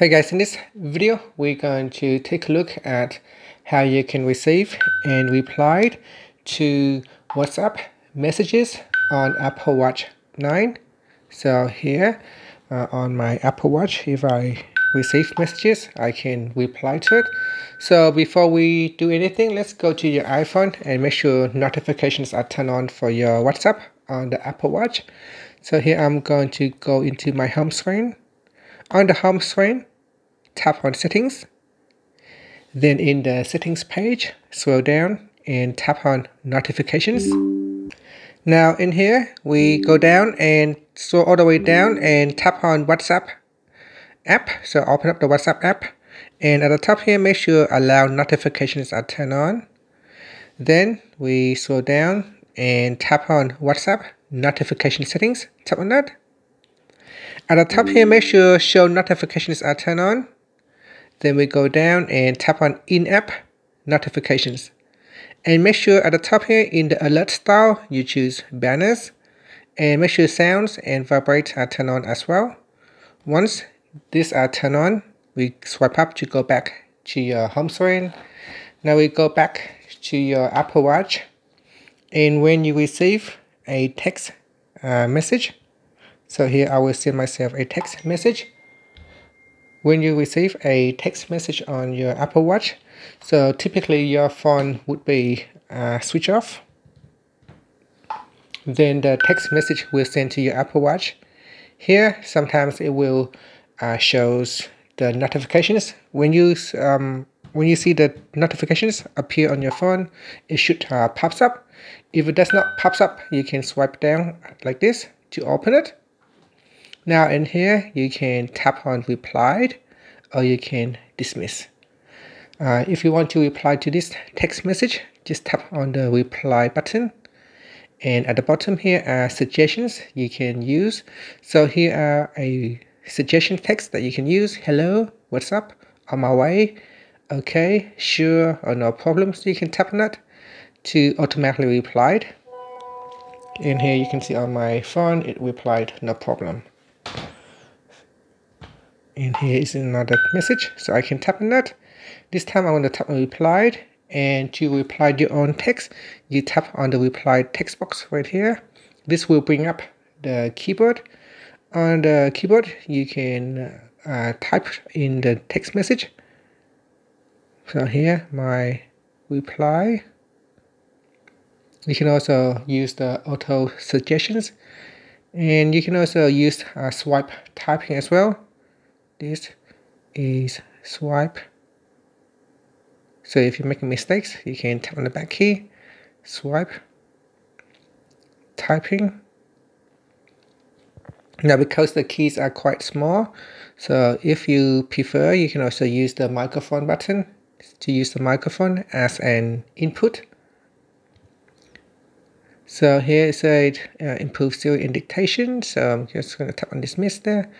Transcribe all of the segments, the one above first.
Hey guys, in this video, we're going to take a look at how you can receive and reply to WhatsApp messages on Apple Watch 9. So here uh, on my Apple Watch, if I receive messages, I can reply to it. So before we do anything, let's go to your iPhone and make sure notifications are turned on for your WhatsApp on the Apple Watch. So here I'm going to go into my home screen. On the home screen, tap on settings. Then in the settings page, scroll down and tap on notifications. Now in here, we go down and scroll all the way down and tap on WhatsApp app. So open up the WhatsApp app and at the top here, make sure allow notifications are turned on. Then we scroll down and tap on WhatsApp notification settings. Tap on that. At the top here, make sure show notifications are turned on. Then we go down and tap on in-app notifications. And make sure at the top here in the alert style, you choose banners. And make sure sounds and vibrate are turned on as well. Once these are turned on, we swipe up to go back to your home screen. Now we go back to your Apple Watch. And when you receive a text uh, message, so here I will send myself a text message when you receive a text message on your Apple Watch. So typically your phone would be uh, switch off. Then the text message will send to your Apple Watch. Here, sometimes it will uh, shows the notifications. When you um, when you see the notifications appear on your phone, it should uh, pops up. If it does not pops up, you can swipe down like this to open it. Now in here, you can tap on replied or you can dismiss. Uh, if you want to reply to this text message, just tap on the reply button. And at the bottom here are suggestions you can use. So here are a suggestion text that you can use. Hello, what's up? On my way. Okay, sure, or no problem. So you can tap on that to automatically reply. And here you can see on my phone, it replied no problem and here is another message so I can tap on that. This time I want to tap on replied and to reply your own text you tap on the reply text box right here. This will bring up the keyboard. On the keyboard you can uh, type in the text message. So here my reply. You can also use the auto suggestions and you can also use uh, swipe typing as well this is swipe. So if you're making mistakes you can tap on the back key swipe typing. Now because the keys are quite small so if you prefer you can also use the microphone button to use the microphone as an input. So here it said uh, improve Siri and dictation so I'm just going to tap on dismiss there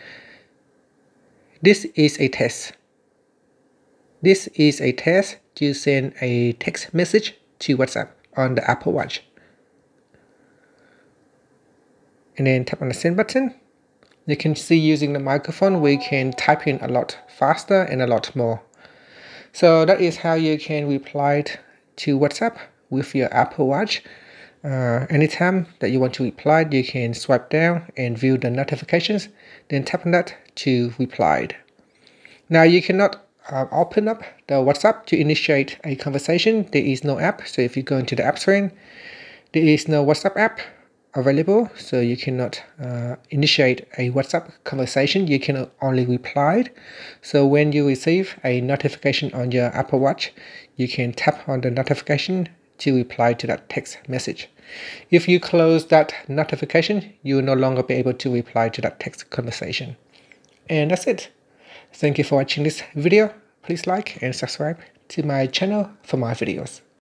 this is a test. This is a test to send a text message to WhatsApp on the Apple Watch. And then tap on the send button. You can see using the microphone, we can type in a lot faster and a lot more. So that is how you can reply to WhatsApp with your Apple Watch. Uh, anytime that you want to reply, you can swipe down and view the notifications, then tap on that to reply. Now you cannot uh, open up the WhatsApp to initiate a conversation. There is no app. So if you go into the app screen, there is no WhatsApp app available. So you cannot uh, initiate a WhatsApp conversation. You can only reply. So when you receive a notification on your Apple Watch, you can tap on the notification to reply to that text message. If you close that notification, you will no longer be able to reply to that text conversation. And that's it. Thank you for watching this video. Please like and subscribe to my channel for more videos.